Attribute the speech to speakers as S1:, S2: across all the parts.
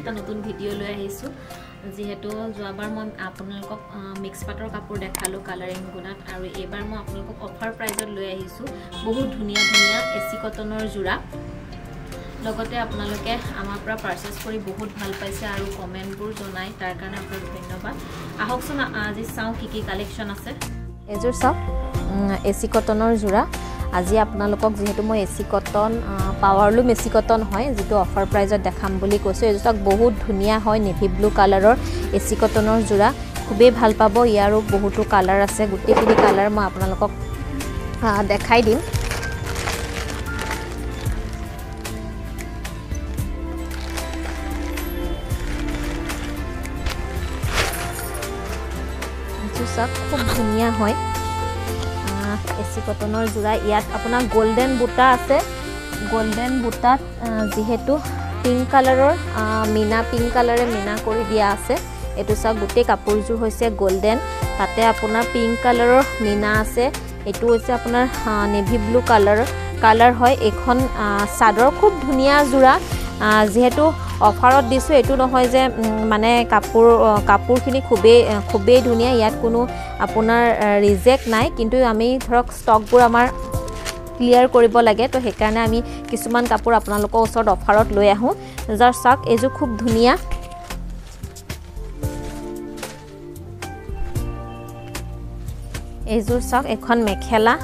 S1: এটা নতুন ভিডিঅ' লৈ আহিছোঁ। যিহেতু যোৱাবাৰ মই আপোনালোকক মিক্স পাটৰ কাপোৰ দেখালোঁ কালাৰিং গুণাত আৰু এইবাৰ মই আপোনালোকক অফাৰ প্ৰাইজত লৈ আহিছোঁ। বহুত ধুনীয়া ধুনীয়া এ চি কটনৰ যোৰা। লগতে আপোনালোকে আমাৰ পৰা পাৰ্চেছ কৰি বহুত ভাল পাইছে আৰু কমেণ্টবোৰ জনাই। তাৰ কাৰণে আপোনাক ধন্যবাদ। আহকচোন আজি চাওঁ কি কি কালেকশ্যন আছে। এযোৰ চাওক। এ চি কটনৰ যোৰা। আজি আপোনালোকক যিহেতু মই A C cotton power loom A C cotton হয় যিটো অফাৰ প্ৰাইজত দেখাম বুলি কৈছোঁ। এইযোৰ বহুত ধুনীয়া হয় নেভি ব্লু কালাৰৰ এ চি কটনৰ যোৰা খুবেই ভাল পাব ইয়াৰো বহুতো কালাৰ আছে। গোটেইখিনি কালাৰ মই আপোনালোকক দেখাই দিম। চাওক খুব ধুনীয়া হয়। এ চি কটনৰ যোৰা। ইয়াত আপোনাৰ গল্ডেন বুটা আছে। গল্ডেন বুটাত যিহেতু পিংক কালাৰৰ মীনা পিংক কালাৰে মীনা কৰি দিয়া আছে। এইটো চাওক গোটেই কাপোৰযোৰ হৈছে গল্ডেন তাতে আপোনাৰ পিংক কালাৰৰ মীনা আছে। এইটো হৈছে আপোনাৰ নেভি ব্লু কালাৰৰ কালাৰ হয় এইখন চাদৰ। খুব ধুনীয়া যোৰা। যিহেতু অফাৰত দিছোঁ। এইটো নহয় যে মানে কাপোৰ কাপোৰখিনি খুবেই খুবেই ধুনীয়া। ইয়াত কোনো আপোনাৰ ৰিজেক্ট নাই। কিন্তু আমি ধৰক ষ্টকবোৰ আমাৰ ক্লিয়াৰ কৰিব লাগে। তো সেইকাৰণে আমি কিছুমান কাপোৰ আপোনালোকৰ ওচৰত অফাৰত লৈ আহোঁ। যাৰ চাওক এইযোৰ খুব ধুনীয়া। এইযোৰ চাওক এখন মেখেলা।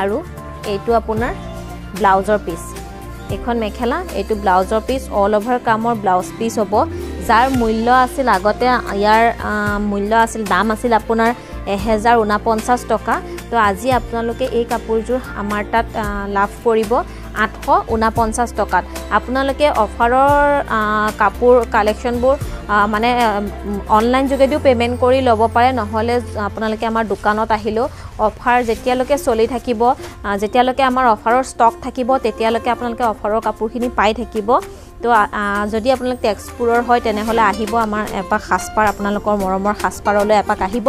S1: আৰু এইটো আপোনাৰ ব্লাউজৰ পিচ এইখন মেখেলা এইটো ব্লাউজৰ পিচ অল অভাৰ কামৰ ব্লাউজ পিচ হ'ব। যাৰ মূল্য আছিল আগতে ইয়াৰ মূল্য আছিল দাম আছিল আপোনাৰ এহেজাৰ ঊনপঞ্চাছ টকা। তো আজি আপোনালোকে এই কাপোৰযোৰ আমাৰ তাত লাভ কৰিব। আঠশ ঊনপঞ্চাছ টকাত। আপোনালোকে অফাৰৰ কাপোৰ কালেকশ্যনবোৰ মানে অনলাইন যোগেদিও পে'মেণ্ট কৰি ল'ব পাৰে নহ'লে আপোনালোকে আমাৰ দোকানত আহিলেও অফাৰ যেতিয়ালৈকে চলি থাকিব যেতিয়ালৈকে আমাৰ অফাৰৰ ষ্টক থাকিব তেতিয়ালৈকে আপোনালোকে অফাৰৰ কাপোৰখিনি পাই থাকিব। তো যদি আপোনালোক তেজপুৰৰ হয় তেনেহ'লে আহিব আমাৰ এপাক সাজপাৰ আপোনালোকৰ মৰমৰ সাজপাৰলৈ এপাক আহিব।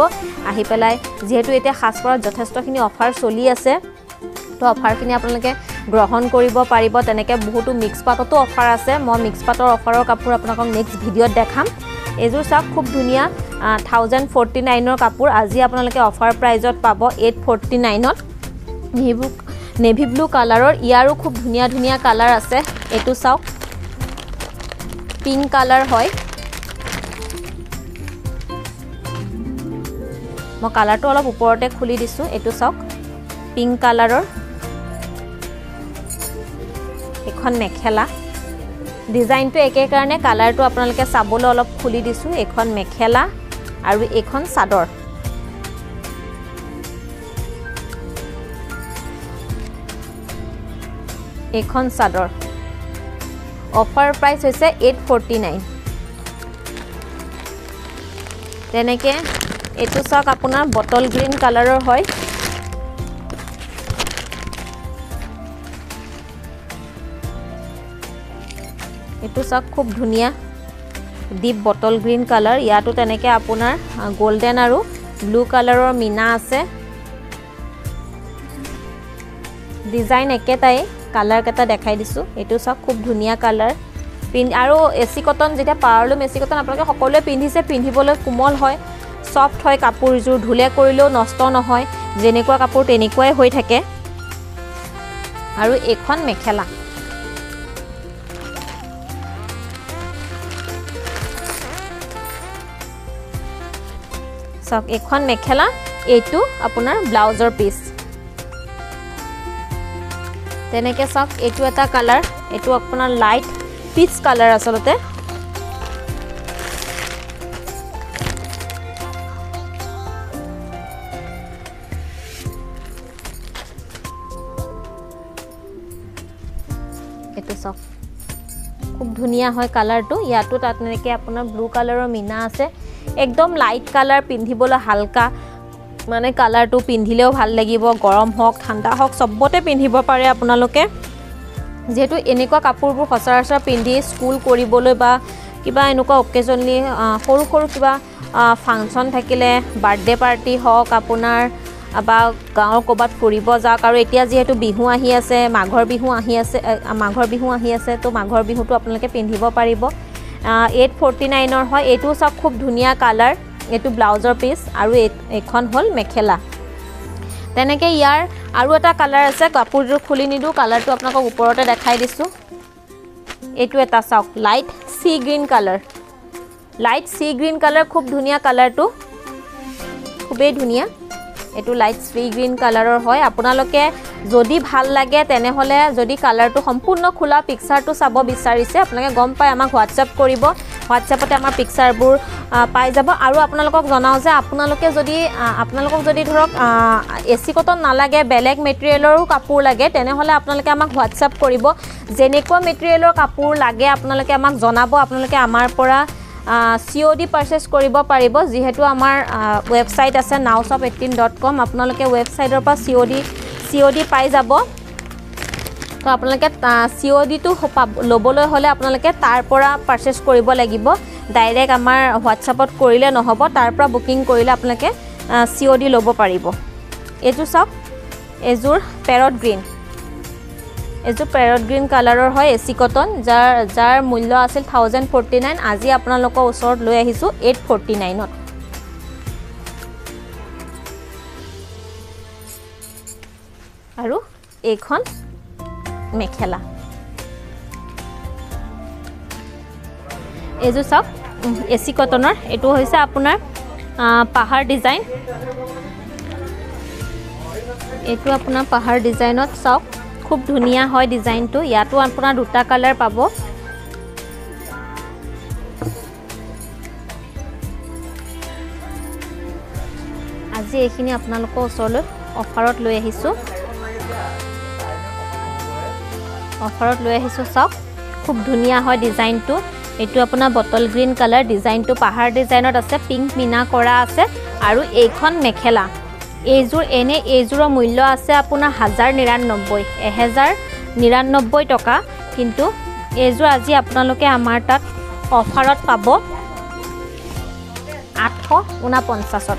S1: আহি পেলাই যিহেতু এতিয়া সাজপাৰত যথেষ্টখিনি অফাৰ চলি আছে তো অফাৰখিনি আপোনালোকে গ্ৰহণ কৰিব পাৰিব তেনেকৈ বহুতো মিক্স পাটতো অফাৰ আছে। মই মিক্স পাটৰ অফাৰৰ কাপোৰ আপোনালোকক নেক্সট ভিডিঅ'ত দেখাম। এইযোৰ চাওক খুব ধুনীয়া থাউজেণ্ড ফৰ্টি নাইনৰ কাপোৰ। আজি আপোনালোকে অফাৰ প্ৰাইজত পাব এইট ফৰ্টি নাইনত নেভি নেভি ব্লু কালাৰৰ ইয়াৰো খুব ধুনীয়া ধুনীয়া কালাৰ আছে। এইটো চাওক পিংক কালাৰ হয়। মই কালাৰটো অলপ ওপৰতে খুলি দিছোঁ। এইটো চাওক পিংক কালাৰৰ এখন মেখেলা। ডিজাইনটো একে কাৰণে কালাৰটো আপোনালোকে চাবলৈ অলপ খুলি দিছোঁ এইখন মেখেলা আৰু এইখন চাদৰ। এইখন চাদৰ। অফাৰ প্ৰাইচ হৈছে এইট ফৰ্টি নাইন। তেনেকৈ এইটো চাওক আপোনাৰ বটল গ্ৰীণ কালাৰৰ হয়। এইটো চাওক খুব ধুনীয়া। ডিপ বটল গ্ৰীণ কালাৰ ইয়াতো তেনেকৈ আপোনাৰ গল্ডেন আৰু ব্লু কালাৰৰ মীনা আছে। ডিজাইন একেটাই কালাৰকেইটা দেখাই দিছোঁ। এইটো চাওক খুব ধুনীয়া কালাৰ পিন্ধ আৰু এ চি কটন যেতিয়া পাৱাৰলুম এ চি কটন আপোনালোকে সকলোৱে পিন্ধিছে পিন্ধিবলৈ কোমল হয়। ছফ্ট হয় কাপোৰযোৰ ধুলে কৰিলেও নষ্ট নহয়। যেনেকুৱা কাপোৰ তেনেকুৱাই হৈ থাকে। আৰু এইখন মেখেলা। চাওক এইখন মেখেলা এইটো আপোনাৰ ব্লাউজৰ পিচ তেনেকৈ চাওক এইটো এটা কালাৰ এইটো আপোনাৰ লাইট পিচ কালাৰ আচলতে। এইটো চাওক খুব ধুনীয়া হয় কালাৰটো ইয়াতো তাত এনেকৈ আপোনাৰ ব্লু কালাৰৰ মীনা আছে। একদম লাইট কালাৰ পিন্ধিবলৈ হালকা মানে কালাৰটো পিন্ধিলেও ভাল লাগিব গৰম হওক ঠাণ্ডা হওক চবতে পিন্ধিব পাৰে আপোনালোকে। যিহেতু এনেকুৱা কাপোৰবোৰ সচৰাচৰ পিন্ধি স্কুল কৰিবলৈ বা কিবা এনেকুৱা অকেজনলি সৰু সৰু কিবা ফাংচন থাকিলে বাৰ্থডে পাৰ্টি হওক আপোনাৰ বা গাঁৱৰ ক'ৰবাত ফুৰিব যাওক আৰু এতিয়া যিহেতু বিহু আহি আছে মাঘৰ বিহু আহি আছে মাঘৰ বিহু আহি আছে তো মাঘৰ বিহুটো আপোনালোকে পিন্ধিব পাৰিব। এইট ফৰ্টি নাইনৰ হয়। এইটো চাওক খুব ধুনীয়া কালাৰ এইটো ব্লাউজৰ পিচ আৰু এইখন হ'ল মেখেলা। তেনেকৈ ইয়াৰ আৰু এটা কালাৰ আছে কাপোৰযোৰ খুলি নিদিওঁ। কালাৰটো আপোনালোকক ওপৰতে দেখাই দিছোঁ। এইটো এটা চাওক light sea green colour light sea green colour খুব ধুনীয়া কালাৰটো খুবেই ধুনীয়া। এইটো লাইট চি গ্ৰীণ কালাৰৰ হয়। আপোনালোকে যদি ভাল লাগে তেনেহ'লে যদি কালাৰটো সম্পূৰ্ণ খোলা পিকচাৰটো চাব বিচাৰিছে আপোনালোকে গম পায় আমাক হোৱাটছএপ কৰিব। হোৱাটছএপতে আমাৰ পিকচাৰবোৰ পাই যাব। আৰু আপোনালোকক জনাওঁ যে আপোনালোকে যদি আপোনালোকক যদি ধৰক এ চি কটন নালাগে বেলেগ মেটেৰিয়েলৰো কাপোৰ লাগে তেনেহ'লে আপোনালোকে আমাক হোৱাটছএপ কৰিব। যেনেকুৱা মেটেৰিয়েলৰ কাপোৰ লাগে আপোনালোকে আমাক জনাব। আপোনালোকে আমাৰ পৰা চি অ' ডি পাৰ্চেছ কৰিব পাৰিব যিহেতু আমাৰ ৱেবছাইট আছে নাওচ অফ এইটিন ডট কম আপোনালোকে ৱেবছাইটৰ পৰা C O' D C O' D পাই যাব। তো আপোনালোকে চি অ' ডিটো ল'বলৈ হ'লে আপোনালোকে তাৰ পৰা পাৰ্চেছ কৰিব লাগিব। ডাইৰেক্ট আমাৰ হোৱাটছআপত কৰিলে নহ'ব তাৰ পৰা বুকিং কৰিলে আপোনালোকে চি অ' ডি ল'ব পাৰিব। এইযোৰ চাওক এইযোৰ পেৰট গ্ৰীণ এইযোৰ পেৰট গ্ৰীণ কালাৰৰ হয় এ চি কটন যাৰ যাৰ মূল্য আছিল থাউজেণ্ড ফৰ্টি নাইন আজি আপোনালোকৰ ওচৰত লৈ আহিছোঁ এইট ফৰ্টি নাইনত আৰু এইখন মেখেলা। এইযোৰ চাওক এ চি কটনৰ এইটো হৈছে আপোনাৰ পাহাৰ ডিজাইন। এইটো আপোনাৰ পাহাৰ ডিজাইনত চাওক। খুব ধুনীয়া হয় ডিজাইনটো। ইয়াতো আপোনাৰ দুটা কালাৰ পাব। আজি এইখিনি আপোনালোকৰ ওচৰলৈ অফাৰত লৈ আহিছোঁ। অফাৰত লৈ আহিছোঁ চাওক। খুব ধুনীয়া হয় ডিজাইনটো। এইটো আপোনাৰ বটল গ্ৰীণ কালাৰ। ডিজাইনটো পাহাৰ ডিজাইনত আছে পিংক মিনা কৰা আছে আৰু এইখন মেখেলা। এইযোৰ এনে এইযোৰৰ মূল্য আছে আপোনাৰ হাজাৰ নিৰান্নব্বৈ এহেজাৰ নিৰান্নব্বৈ টকা। কিন্তু এইযোৰ আজি আপোনালোকে আমাৰ তাত অফাৰত পাব আঠশ ঊনপঞ্চাছত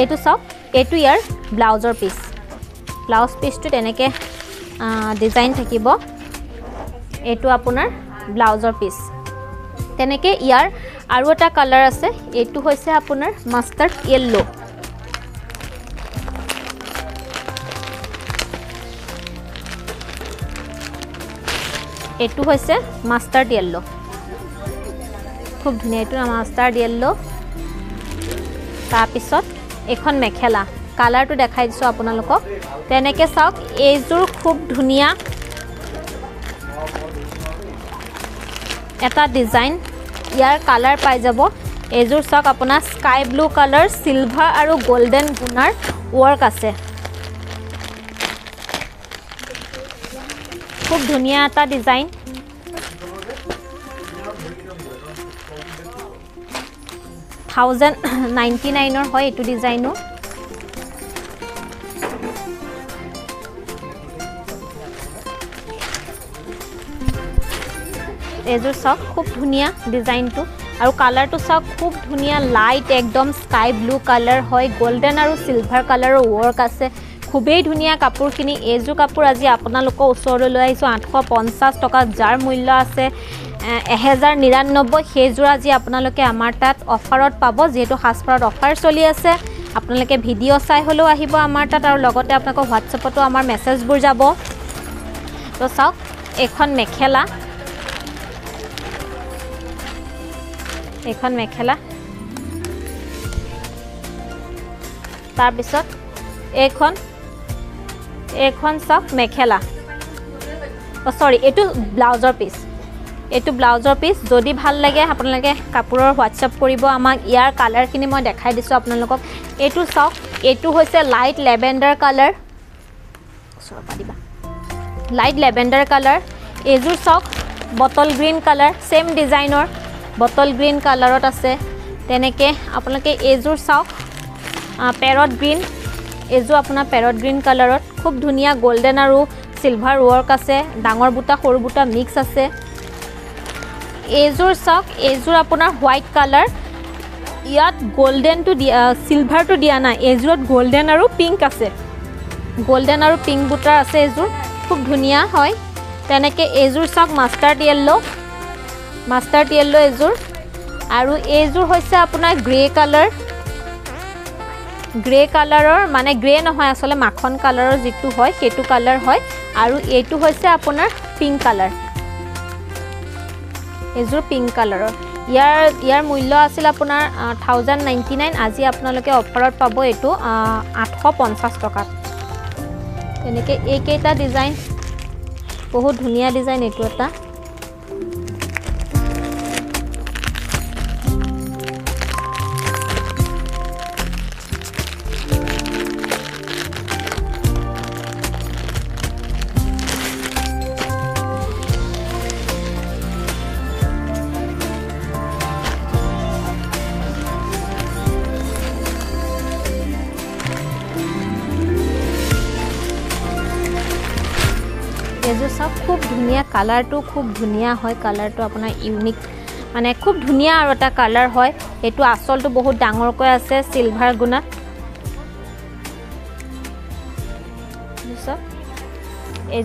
S1: এইটো চাওক এইটো ইয়াৰ ব্লাউজৰ পিচ। ব্লাউজ পিচটো তেনেকৈ ডিজাইন থাকিব। এইটো আপোনাৰ ব্লাউজৰ পিচ। তেনেকৈ ইয়াৰ আৰু এটা কালাৰ আছে এইটো হৈছে আপোনাৰ মাষ্টাৰ্ড য়েল্ল' এইটো হৈছে মাষ্টাৰ্ড য়েল্ল' খুব ধুনীয়া এইটো মাষ্টাৰ্ড য়েল্ল' তাৰপিছত এইখন মেখেলা কালাৰটো দেখাই দিছোঁ আপোনালোকক। তেনেকৈ চাওক এইযোৰ খুব ধুনীয়া। এটা ডিজাইন ইয়াৰ কালাৰ পাই যাব। এইযোৰ চাওক আপোনাৰ স্কাই ব্লু কালাৰ চিলভাৰ আৰু গল্ডেন গুণাৰ ৱৰ্ক আছে। খুব ধুনীয়া এটা ডিজাইন থাউজেণ্ড নাইণ্টি নাইনৰ হয় এইটো ডিজাইনো এইযোৰ চাওক খুব ধুনীয়া ডিজাইনটো। আৰু কালাৰটো চাওক খুব ধুনীয়া লাইট একদম স্কাই ব্লু কালাৰ হয় গল্ডেন আৰু চিলভাৰ কালাৰৰ ৱৰ্ক আছে। খুবেই ধুনীয়া কাপোৰখিনি। এইযোৰ কাপোৰ আজি আপোনালোকৰ ওচৰলৈ লৈ আহিছোঁ। আঠশ পঞ্চাছ টকা যাৰ মূল্য আছে এহেজাৰ নিৰান্নব্বৈ। সেইযোৰ আজি আপোনালোকে আমাৰ তাত অফাৰত পাব যিহেতু সাজপাৰত অফাৰ চলি আছে। আপোনালোকে ভিডিঅ' চাই হ'লেও আহিব আমাৰ তাত আৰু লগতে আপোনালোকৰ হোৱাটছএপতো আমাৰ মেছেজবোৰ যাব। তো চাওক এইখন মেখেলা। এইখন মেখেলা। তাৰপিছত এইখন এইখন চাওক মেখেলা। অঁ চৰি এইটো ব্লাউজৰ পিচ এইটো ব্লাউজৰ পিচ যদি ভাল লাগে আপোনালোকে কাপোৰৰ হোৱাটছএপ কৰিব আমাক। ইয়াৰ কালাৰখিনি মই দেখাই দিছোঁ আপোনালোকক। এইটো চাওক এইটো হৈছে লাইট লেভেণ্ডাৰ কালাৰ ওচৰৰ পৰা দিবা। লাইট লেভেণ্ডাৰ কালাৰ এইযোৰ চাওক বটল গ্ৰীণ কালাৰ ছেইম ডিজাইনৰ বটল গ্ৰীণ কালাৰত আছে। তেনেকৈ আপোনালোকে এইযোৰ চাওক। Parrot green. এইযোৰ আপোনাৰ পেৰট গ্ৰীণ কালাৰত। খুব ধুনীয়া গল্ডেন আৰু চিলভাৰ ৱৰ্ক আছে। ডাঙৰ বুটা সৰু বুটা মিক্স আছে। এইযোৰ চাওক। এইযোৰ আপোনাৰ হোৱাইট কালাৰ ইয়াত গল্ডেনটো দিয়া চিলভাৰটো দিয়া নাই। এইযোৰত গল্ডেন আৰু পিংক আছে। গল্ডেন আৰু পিংক বুটাৰ আছে এইযোৰ খুব ধুনীয়া হয়। তেনেকৈ এইযোৰ চাওক মাষ্টাৰ্ড য়েল্ল' মাষ্টাৰ্ড য়েল্ল' এইযোৰ আৰু এইযোৰ হৈছে আপোনাৰ গ্ৰে কালাৰ। গ্ৰে কালাৰৰ মানে গ্ৰে নহয় আচলতে মাখন কালাৰৰ যিটো হয় সেইটো কালাৰ হয়। আৰু এইটো হৈছে আপোনাৰ পিংক কালাৰ। এইযোৰ পিংক কালাৰৰ। ইয়াৰ ইয়াৰ মূল্য আছিল আপোনাৰ থাউজেণ্ড নাইণ্টি নাইন আজি আপোনালোকে অফাৰত পাব এইটো আঠশ পঞ্চাছ টকাত। তেনেকৈ এইকেইটা ডিজাইন বহুত ধুনীয়া ডিজাইন এইটো এটা। এইযোৰ চাওক খুব ধুনীয়া কালাৰটো খুব ধুনীয়া হয় কালাৰটো আপোনাৰ ইউনিক মানে খুব ধুনীয়া আৰু এটা কালাৰ হয় এইটো আচলটো বহুত ডাঙৰকৈ আছে চিলভাৰ গুণাত এই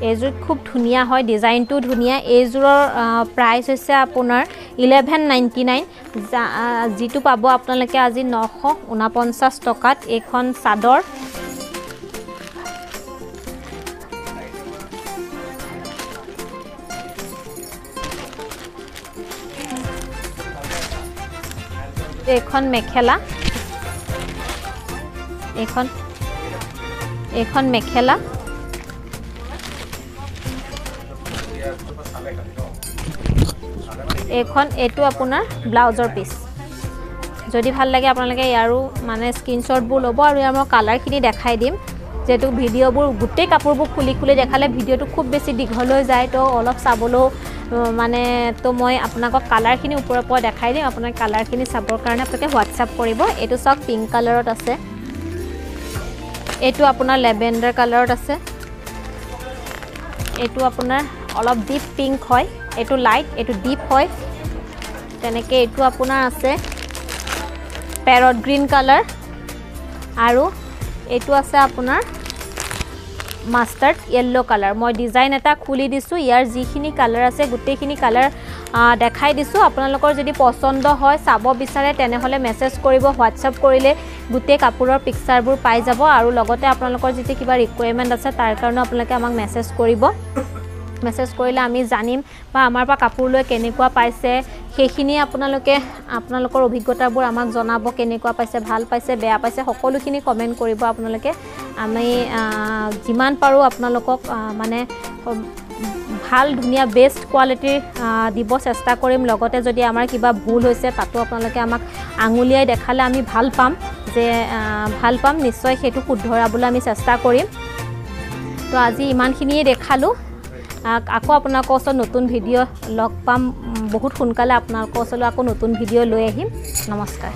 S1: এইযোৰ খুব ধুনীয়া হয় ডিজাইনটো ধুনীয়া এইযোৰৰ প্ৰাইচ হৈছে আপোনাৰ ইলেভেন নাইণ্টি নাইন যিটো পাব আপোনালোকে আজি নশ ঊনপঞ্চাছ টকাত এইখন চাদৰ এইখন মেখেলা। এইখন। এইখন মেখেলা। এইখন এইটো আপোনাৰ ব্লাউজৰ পিচ যদি ভাল লাগে আপোনালোকে ইয়াৰো মানে স্ক্ৰীনশ্বটবোৰ ল'ব আৰু ইয়াৰ মই কালাৰখিনি দেখাই দিম। যিহেতু ভিডিঅ'বোৰ গোটেই কাপোৰবোৰ খুলি খুলি দেখালে ভিডিঅ'টো খুব বেছি দীঘল হৈ যায় তো অলপ চাবলৈও মানে তো মই আপোনালোকক কালাৰখিনি ওপৰৰ পৰা দেখাই দিম। আপোনাক কালাৰখিনি চাবৰ কাৰণে আপোনালোকে হোৱাটছআপ কৰিব। এইটো চাওক পিংক কালাৰত আছে। এইটো আপোনাৰ লেভেণ্ডাৰ কালাৰত আছে। এইটো আপোনাৰ অলপ ডিপ পিংক হয়। এইটো লাইট এইটো ডিপ হয়। তেনেকৈ এইটো আপোনাৰ আছে। পেৰট গ্ৰীণ কালাৰ আৰু এইটো আছে আপোনাৰ মাষ্টাৰ্ড য়েল্ল' কালাৰ মই ডিজাইন এটা খুলি দিছোঁ ইয়াৰ যিখিনি কালাৰ আছে গোটেইখিনি কালাৰ দেখাই দিছোঁ। আপোনালোকৰ যদি পচন্দ হয় চাব বিচাৰে তেনেহ'লে মেছেজ কৰিব হোৱাটছআপ কৰিলে গোটেই কাপোৰৰ পিকচাৰবোৰ পাই যাব। আৰু লগতে আপোনালোকৰ যদি কিবা ৰিকুৱাৰমেণ্ট আছে তাৰ কাৰণেও আপোনালোকে আমাক মেছেজ কৰিব। মেছেজ কৰিলে আমি জানিম বা আমাৰ পৰা কাপোৰ লৈ কেনেকুৱা পাইছে সেইখিনি আপোনালোকে আপোনালোকৰ অভিজ্ঞতাবোৰ আমাক জনাব কেনেকুৱা পাইছে ভাল পাইছে বেয়া পাইছে সকলোখিনি কমেণ্ট কৰিব আপোনালোকে। আমি যিমান পাৰোঁ আপোনালোকক মানে ভাল ধুনীয়া বেষ্ট কোৱালিটিৰ দিব চেষ্টা কৰিম। লগতে যদি আমাৰ কিবা ভুল হৈছে তাতো আপোনালোকে আমাক আঙুলিয়াই দেখালে আমি ভাল পাম যে ভাল পাম। নিশ্চয় সেইটো শুধৰাবলৈ আমি চেষ্টা কৰিম। তো আজি ইমানখিনিয়ে দেখালোঁ। আকৌ আপোনালোকৰ ওচৰত নতুন ভিডিঅ' লগ পাম। বহুত সোনকালে আপোনালোকৰ ওচৰলৈ আকৌ নতুন ভিডিঅ' লৈ আহিম। নমস্কাৰ।